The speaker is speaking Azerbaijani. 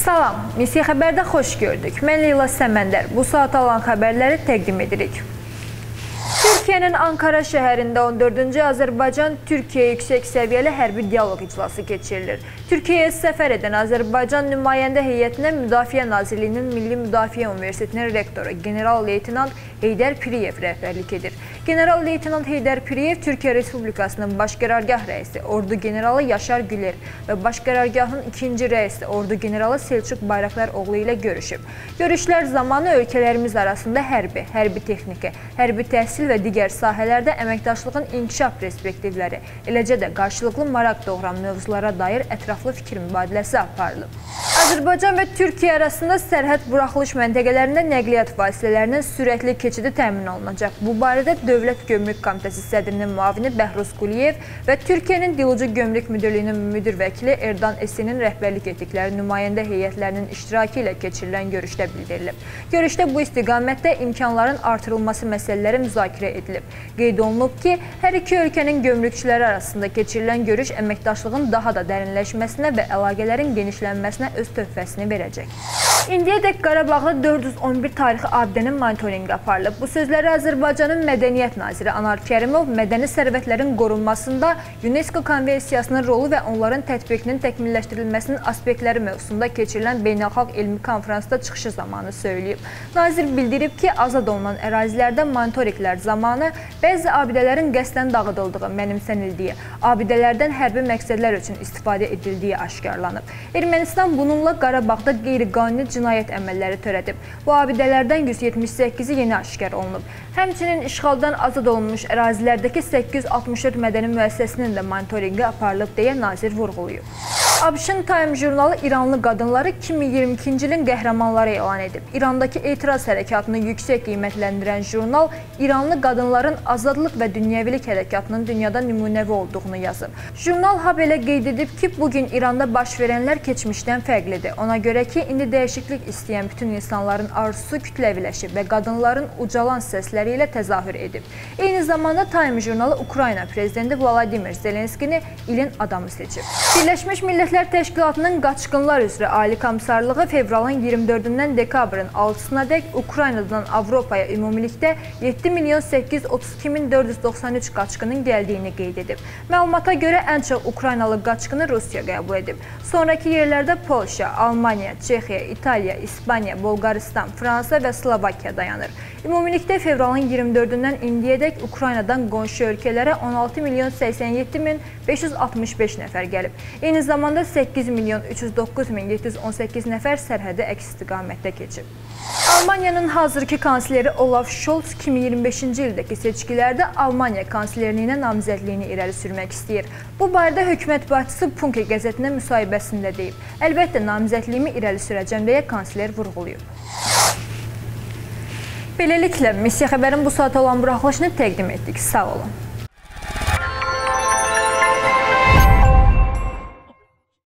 Salam, Misiya Xəbərdə xoş gördük. Mən Leyla Səməndər. Bu saat alan xəbərləri təqdim edirik. Türkiyənin Ankara şəhərində 14-cü Azərbaycan-Türkiyə yüksək səviyyəli hərbi dialoq iclası keçirilir. Türkiyəyə səfər edən Azərbaycan nümayəndə heyətinə Müdafiə Nazirliyinin Milli Müdafiə Universitetinin rektoru general-leytinant Heydər Piriyev rəhbərlik edir. General-leytinant Heydər Piriyev Türkiyə Respublikasının baş qərargah rəisi ordu generalı Yaşar Güler və baş qərargahın ikinci rəisi ordu generalı Selçuk Bayraqlaroğlu ilə görüşüb. Görüşlər zamanı ölkələrimiz arasında hərbi, hərbi texniki, hərbi təhsil və digər sahələrdə əməkdaşlığın inkişaf perspektivləri, eləcə də qarşılıqlı maraq doğuran mövzulara dair ətraflı fikir mübadiləsi aparılıb. Azərbaycan və Türkiyə arasında sərhəd buraxılış məntəqələrində nəqliyyat vasitələrinin sürətli keçidi təmin olunacaq. Bu barədə Dövlət Gömrük Komitəsi sədrinin müavini Bəhruz Quliyev və Türkiyənin Dilucu Gömrük Müdürlüyünün müdir vəkili Erdan Esinin rəhbərlik etdikləri nümayəndə heyətlərinin iştirakı ilə keçirilən görüşdə bildirilib. Görüşdə bu istiqamətdə imkanların artırılması məsələləri müzakirə edilib. Qeyd olunub ki, hər iki ölkənin gömrükçüləri arasında keçirilən görüş əməkdaşlığın daha da dərinləşməsinə və əlaqələrin genişlənməsinə öz töhfəsini verəcək. İndiyədək Qarabağda 411 tarixi abidənin monitorinqi aparılıb. Bu sözləri Azərbaycanın Mədəniyyət Naziri Anar Kərimov mədəni sərvətlərin qorunmasında UNESCO konvensiyasının rolu və onların tətbiqinin təkmilləşdirilməsinin aspektləri mövzusunda keçirilən beynəlxalq elmi konferansda çıxışı zamanı söyləyib. Nazir bildirib ki, azad olunan ərazilərdə monitorinqlər zamanı bəzi abidələrin qəsdən dağıdıldığı, mənimsənildiyi, abidələrdən hərbi məqsədlər üçün istifadə edildiyi aşkarlanıb. Ermənistan bununla Qarabağda qeyri-qanuni cinayət əməlləri törədib. Bu abidələrdən 178-i yeni aşkar olunub. Həmçinin işğaldan azad olunmuş ərazilərdəki 864 mədəni müəssisəsinin də monitorinqi aparılıb deyə nazir vurğulayıb. ABŞ-ın Time jurnalı İranlı qadınları 2022-ci ilin qəhrəmanları elan edib. İrandakı etiraz hərəkatını yüksək qiymətləndirən jurnal İranlı qadınların azadlıq və dünyəvilik hərəkatının dünyada nümunəvi olduğunu yazıb. Jurnal ha belə qeyd edib ki, bugün İranda baş verənlər keçmişdən fərqlidir. Ona görə ki, indi dəyişiklik istəyən bütün insanların arzusu kütləviləşib və qadınların ucalan səsləri ilə təzahür edib. Eyni zamanda Time jurnalı Ukrayna prezidenti Vladimir Zelenskini ilin adamı seçib. Birləşmiş Millətlər Millətlər Təşkilatının qaçqınlar üzrə Ali Komissarlığı fevralın 24-dən dekabrın 6-sına dək Ukraynadan Avropaya ümumilikdə 7 milyon 832 min 493 qaçqının gəldiyini qeyd edib. Məlumata görə ən çox Ukraynalı qaçqını Rusiya qəbul edib. Sonrakı yerlərdə Polşa, Almaniya, Çexiya, İtaliya, İspaniya, Bolqaristan, Fransa və Slovakiya dayanır. Ümumilikdə fevralın 24-dən indiyədək Ukraynadan qonşu ölkələrə 16 milyon 87 min 565 nəfər gəlib. Eyni zamanda Hazırda 8 milyon 309 min 718 nəfər sərhədi əks istiqamətdə keçib. Almaniyanın hazırki kansleri Olaf Scholz 2025-ci ildəki seçkilərdə Almaniya kanslerliyinə namizədliyini irəli sürmək istəyir. Bu barədə hökumət başçısı Punke qəzetinə müsahibəsində deyib. Əlbəttə namizədliyimi irəli sürəcəm deyə kansler vurğulayıb. Beləliklə, Misiya xəbərin bu saat olan buraxılışını təqdim etdik. Sağ olun.